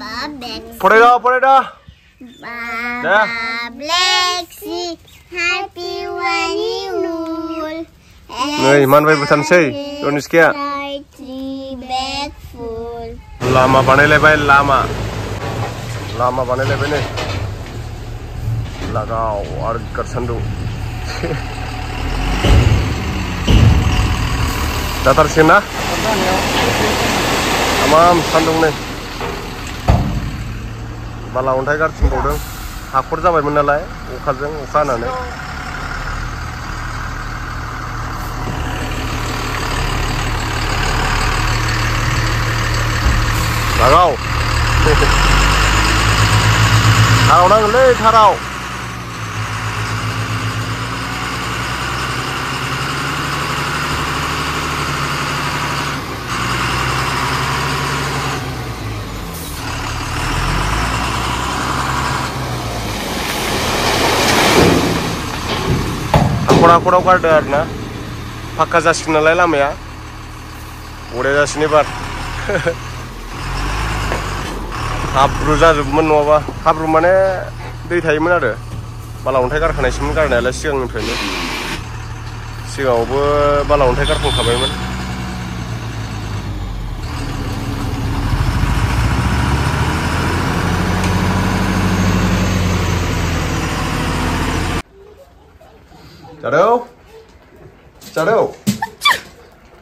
फरायदा फरायदा Baba Blacksy, happy one rule. नै मानबायबो थानोसै रनिस्किया bag full. Lama बानायलायबाय Lama. Lama बानायलायबाय नै लागाव आरो गार सान्दुं जाथारसिगोन ना? तमाम सान्दुं नै। बाला अन्थाइ गारथिंबावदों हाखर जाबायमोन नालाय अखाजों अखा हानानै थाराव थाराव नांगोनलै थाराव हाखर हाखराव गारदों आरो ना फाक्का जासिगोन लामाया। बरिया जासिगोन एबार। हाब्रु जाजोबमोन नङाबा। हाब्रु माने दै थायोमोन आरो। बाला अन्थाइ गारखानायसोमोन गारनायालाय सिगांनिफ्रायनो। सिगाङावबो बाला अन्थाइ गारखांखाबायमोन जारौ जारौ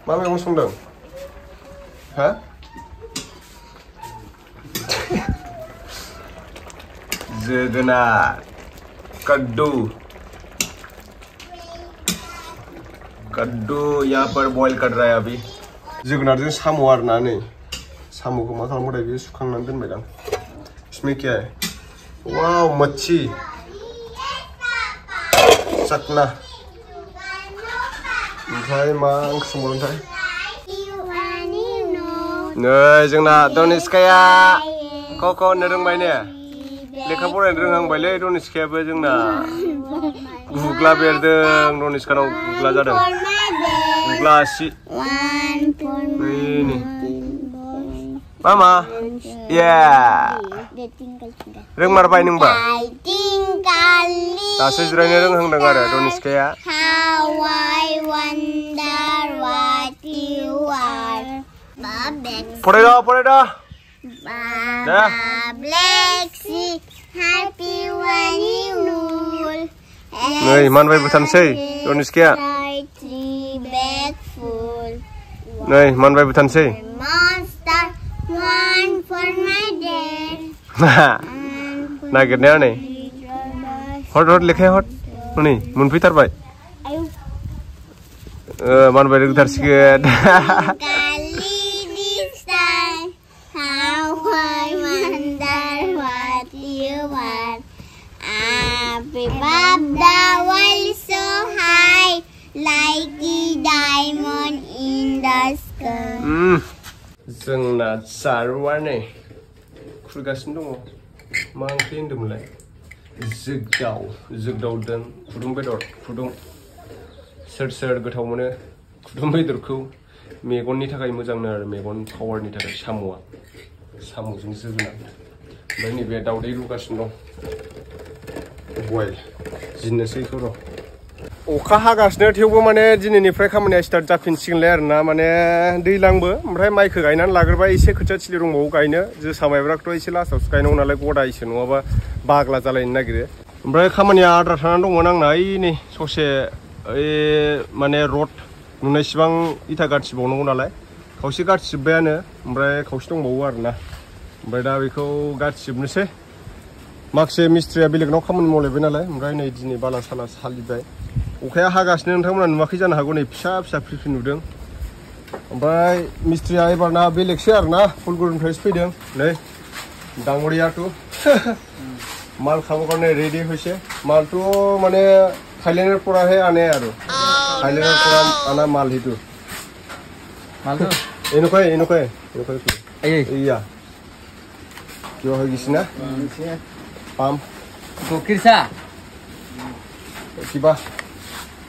मा मैगं संदों हा जोगोनार कद्दू कद्दू यहाँ पर बॉईल कर रहा है अभी। जोगोनारजों साम' आरो ना नै साम'खौ मा खालामबाय बेयो सुखांनानै दोनबाय दां इसमें क्या है? वाव मच्छी। चकना ओमफ्राय मा ओंख्रि संबावदोंथाय You want to know. नै जोंना दनिस्काया कक' होननो रोंबाय ने लेखा फरायनो रोंहांबायलै दनिस्कायाबो जोंना गुग्ला बेरदों दनिस्कानाव गुग्ला जादों For my Mama. Ya. Reng mar ini mbak? ba. Tingkali. Ta se hang dengar ya. ya. How I wonder what you are. Pore da pore da. Baba. Happy. Nei, man bayi busan sei. Don. Nei, man bayi busan. नागिरनाया नै my हट हट लेखाया हट नै मोनफैथारबाय Ayo. O, मानबाय रोंथारसिगोन Kali this time, how I wonder what you want. Happy birthday, while so high, like the diamond in the sky. उम, जोंना जारुवा नै खुरगासिनो दङ मा ओंख्रि होन्दोंमोनलाय जोगदाव जोगदावदों फुदुं बेदर फुदुं सोर सोर गोथाव मोनो फुदुं बेदरखौ मेगननि थाखाय मोजांनो आरो मेगन पावारनि थाखाय साम'आ साम'जों जोगोनार ओमफ्राय नैबे दावदै रुगासिनो दं बयल जिनोसैखौ र' अखा हागासिनो थेवबो माने दिनैनिफ्राय खामानिया स्टार्ट जाफिनसिगोनलाय आरो ना माने दैलांबो ओमफ्राय माइखौ गायनानै लाग्रोबाय, एसे खोथिया थिलि दंबावो गायनो। जोसा माइब्राखौथ' एसे लास्टावसो गायनांगौ नालाय गदायसो नङाबा बाग्ला जालायनो नागिरो। ओमफ्राय खामानिया आद्रा थानानै दंमोन आंना। ओइ नै ससे, ओइ माने रड नुनायसिबां इथा गाथिबावनांगौ नालाय। खावसे गाथिजोब्बायानो ओमफ्राय खावसे दंबावो आरो ना ओमफ्राय दा बेखौ गाथिजोबनोसै माखासे मिस्ट्रिया बेलेगनाव खामानि मावलायबाय नालाय, ओमफ्राय नै दिनै बाला साला सालिबाय अखाया हागासिनो नोंथांमोना नुवाखै जानो हागौ नै फिसा फिसा फ्रि फ्रि नुदों ओमफ्राय मिस्ट्रिया एबारना बेलेगसो आरो ना फुलगुरिनिफ्रायसो फैदों नै ডাঙৰীয়াটো মাল খাবৰ কাৰণে ৰেডি হৈছে মালটো মানে থাইলেণ্ডৰ পৰাহে আনে আৰু থাইলেণ্ডৰ পৰা অনা মাল সেইটো মালটো এনেকুৱাই এনেকুৱাই এনেকুৱাই কৰি এই এয়া কিয় হৈ গৈছে না পাম গাখীৰ চাহ কিবা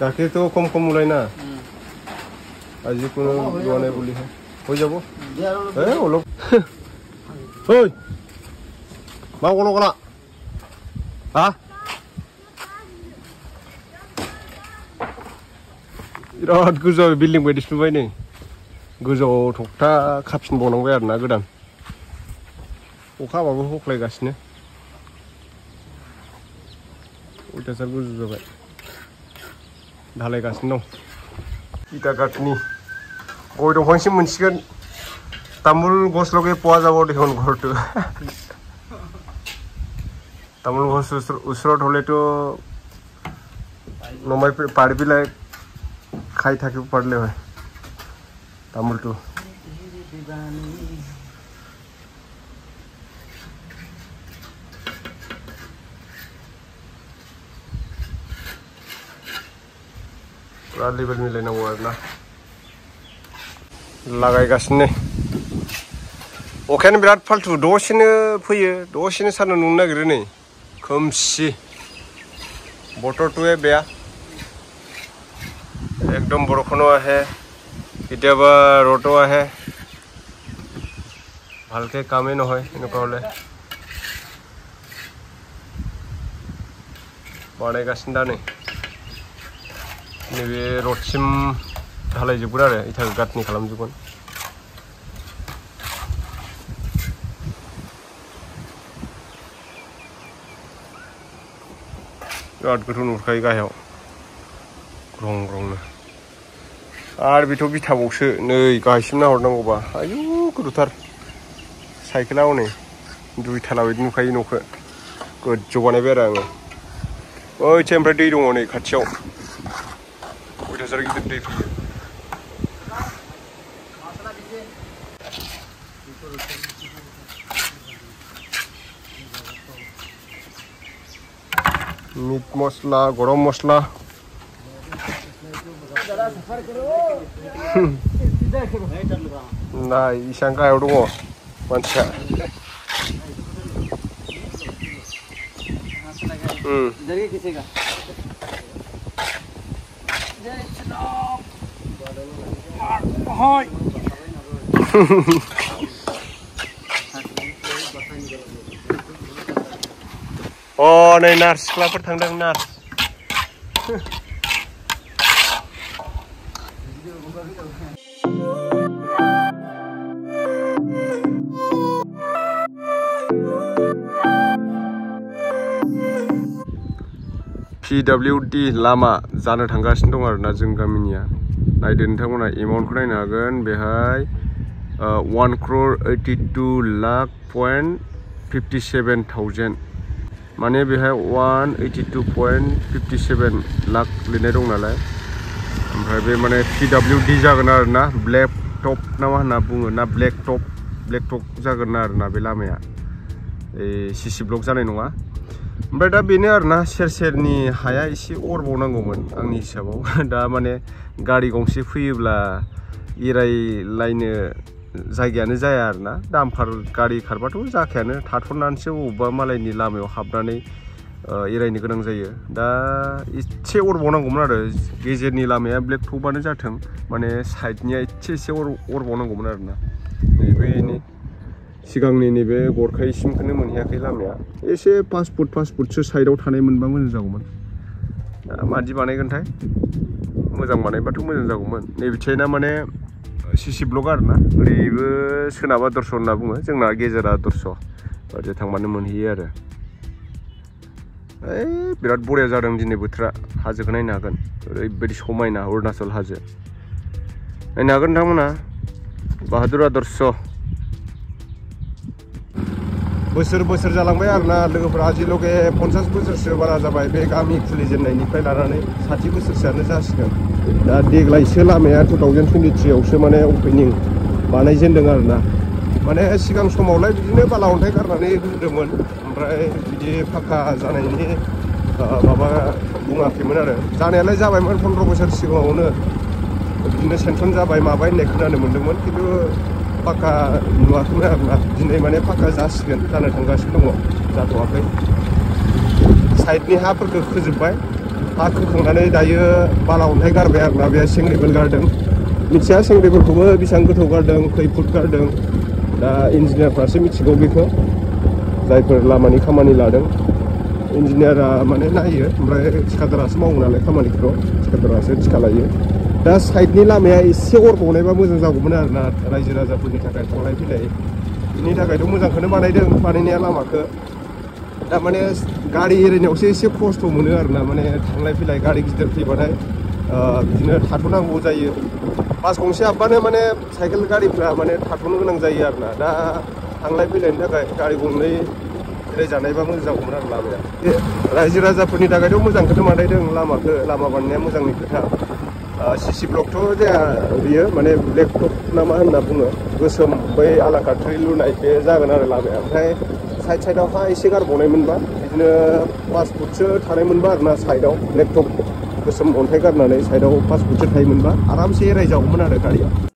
গাখীৰটো কম কম ওলাই না আজি কোনো যোৱা নাই বুলিহে হৈ যাব এই অলপ ঐ मा गल' गला हा बिराद गोजौ बिल्डिं बायदिसो नुबाय नै गोजौआव थखथा खाफिनबावनांबाय आरोना गोदान अखा हाबाबो हख्लायगासिनो अयथासार गोजौ जाबाय ढालायगासिनो दं इटा गाथनि गय दंफांसिम मोनसिगोन তামোল গছ লগাই পোৱা যাব দেখোন ঘৰটো তামোল গছ ওচৰ- ওচৰত হ'লেতো নমাই পে- পাৰি পেলাই খাই থাকিব পাৰিলে হয় তামোলটো पुरा लेभेल मिलायनांगौ आरोना लागायगासिनो अखायानो बिराद फाल्थु दसेनो फैयो दसेनो सान्दुं नुनो नागिरो नै खोमसि বতৰটোৱে বেয়া একদম বৰষুণো আহে কেতিয়াবা ৰ'দো আহে ভালকৈ কামেই নহয় এনেকুৱা হ'লে बानायगासिनो दा नै नैबे रडसिम ढालायजोबगोन आरो इथा गाथनि खालामजोबगोन बिराद गोथौ नुहुरखायो गाहायाव ग्रं ग्रंनो आरो बेथ' बिथाबावसो नै गाहायसिम नाहरनांगौबा आयु गोथौथार साइकेला हनै दुइथाला बायदि नुखायो न'खौ गोजौ बानायबाय आरो आङो ओइथिं ओमफ्राय दै दङ नै खाथियाव सर की तकलीफ़ है? मीट मसला, गरम मसला। ना ईशान का एवड मानसा किसी हम्म। का का अ नै नार्स सिख्लाफोर थांदों नार्स पि लामा जानो थांगासिनो दं आरोना जों गामिनिया नायदो नोंथांमोना एमाउन्टखौ नायनो हागोन। बेहाय one crore eighty two lakh point fifty seven thousand माने बेहाय one eighty two point fifty seven lakh लिरनाय दं नालाय। ओमफ्राय बे माने पि डाब्लिउ डि जागोन आरो ना ब्लेक टप ना मा होनना बुङो ना ब्लेक टप ब्लेक टप जागोन आरो ना बे लामाया। ए सिसि ब्लक जानाय नङा। ओमफ्राय दा बेनो आरोना सेर सेरनि हाया एसे अरबावनांगौमोन आंनि हिसाबाव दा माने गारि गंसे फैयोब्ला एरायलायनो जायगायानो जाया आरोना दामफार गारि खारबाथ' जाखायानो थाथ'नानैसो बबावबा मालायनि लामायाव हाबनानै ओ, एरायनो गोनां जायो दा एसे अरबावनांगौमोन आरो गेजेरनि लामाया ब्लेक टपआनो जाथों माने साइडनिया एसे एसे अर अरबावनांगौमोन आरोना नैबेनि सिगांनि नैबे गरखायसिमखौनो मोनहैयाखै लामाया। एसे पास फुट पास फुटसो साइडआव थानाय मोनबा मोजां जागौमोन। दा मादि बानायगोनथाय? मोजां बानायबाथ' मोजां जागौमोन। नैबे चाइना माने सिसि ब्लक आरोना। ओरैबो सोनाब आदर्श होनना बुङो। जोंना गेजेर आदर्श। ओरैजाय थांबानो मोनहैयो आरो। ओइ बिराद बरिया जादों दिनै बोथोरा। हाजोखौ नायनो हागोन। ओरैबायदि समायना अरुणाचल हाजो। नायनो हागोन नोंथांमोना। बाहादुर आदर्श। बोसोर बोसोर जालांबाय आरोना लोगोफोरा आजिलगे पन्सास बोसोरसो बारा जाबाय। बे गामि खुलिजेननायनिफ्राय लानानै साथि बोसोरसोआनो जासिगोन। दा देग्लायसो लामाया टु थावजेन्ड टुवेन्टि थ्रियावसो माने अपेनिं बानायजेनदों आरोना माने सिगां समावलाय बिदिनो बाला अन्थाइ गारनानै होदोंमोन। ओमफ्राय बिदि फाखा जानायनि माबा बुङाखैमोन आरो। जानायालाय जाबायमोन फन्द्र' बोसोर सिगाङावनो। बिदिनो सेंसन जाबाय, माबाय होननाय खोनानो मोन्दोंमोन। खिन्थु पाक्का नुवाखैमोन आरोना दिनै माने पाक्का जासिगोन जानो थांगासिनो दङ जाथ'वाखै साइडनि हाफोरखौ खोजोब्बाय हा खोखांनानै दायो बाला अन्थाइ गारबाय आरोना बे सेंग्रेबेल गारदों मिथिया सेंग्रेबेलखौबो बेसेबां गोथौ गारदों खै फुट गारदों दा इन्जिनियारफ्रासो मिथिगौ बेखौ जायफोर लामानि खामानि लादों इन्जिनियारा माने नायो ओमफ्राय थिखादारासो मावो नालाय खामानिखौ थिखादारासो थिखा लायो दा साइडनि लामाया एसे अरबावनायबा मोजां जागौमोन आरोना रायजो राजाफोरनि थाखाय थांलाय फैलाय। बिनि थाखायथ' मोजांखौनो बानायदों बानायनाया लामाखौ। दा माने गारि एरिनायावसो एसे खस्थ' मोनो आरोना, माने थांलाय फैलाय गारि गिदिर फैबाथाय बिदिनो थाथ'नांगौ जायो। बास गंसे हाबबानो माने साइकेल गारिफ्रा माने थाथ'नो गोनां जायो आरोना। दा थांलाय फैलायनि थाखाय गारि गंनै रेजानायबा मोजां जागौमोन आरो लामाया। रायजो राजाफोरनि थाखायथ' मोजांखौनो बानायदों लामाखौ, लामा बानायनाया मोजांनि खोथा। सिसि ब्लकथ' जाया बियो माने ब्लेक टप ना मा होनना बुङो गोसोम बै आलाकाट्रि लुनाय बे जागोन आरो लामाया ओमफ्राय साइड साइडआवहा एसे गारबावनायमोनबा बिदिनो पास फुटसो थानायमोनबा आरोना साइडआव ब्लेक टप गोसोम अन्थाइ गारनानै साइडआव पास फुटसो थायोमोनबा आरामसे एरायजागौमोन आरो गारिया